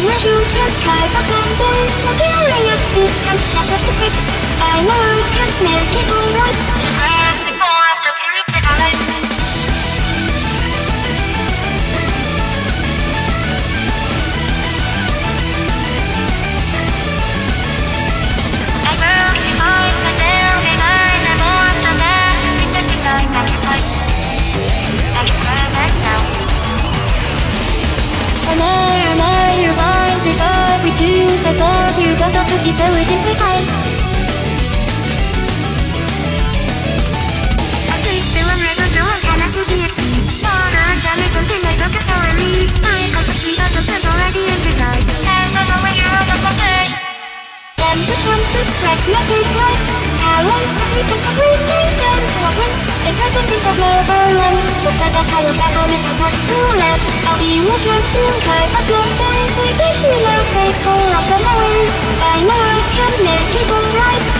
computer type of sentence, a theory of systems, know it can make it alright. 付き添う世界ただはよかはめたたくら your feel like a good time We take you. now, say full of the noise I know I can make it alright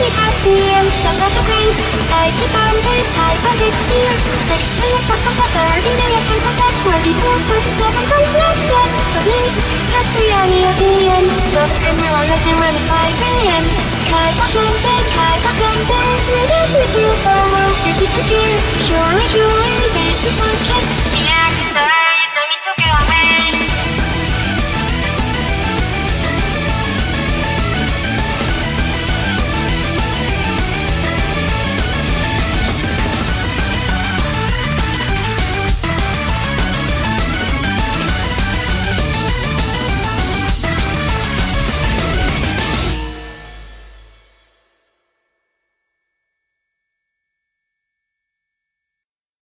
The sixty I see and some of the green. I keep on this type of it here. Six minutes for the thirty minutes and for that twenty-four, twenty-seven, twenty-seven. The news, that's the only opinion. But in real life, they when it's 5 a.m. Kind of something, kind of something. Let us with you for a while, this is the gear. Surely, surely, this is my.